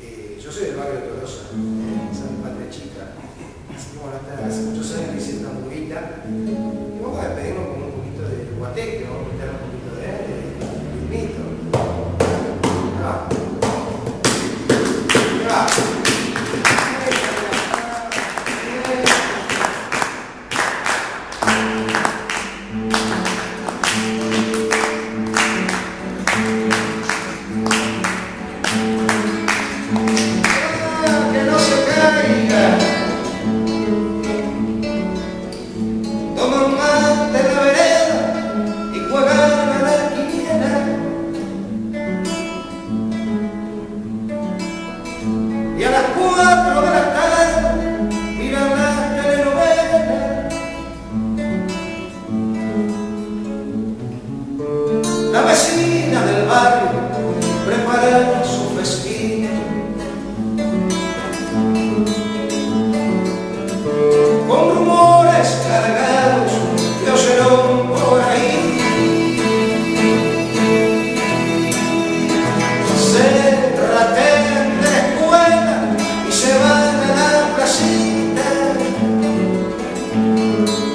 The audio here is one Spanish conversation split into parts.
Eh, yo soy del barrio de Tolosa, San Patria Chica. Así que bueno, hasta hace muchos años hice esta murguita. Y vamos a despedirnos con un poquito de guateque, vamos a meter you.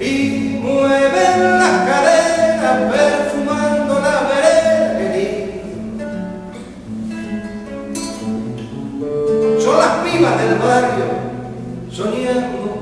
y mueven las cadenas perfumando la vereda. Son las pibas del barrio soñando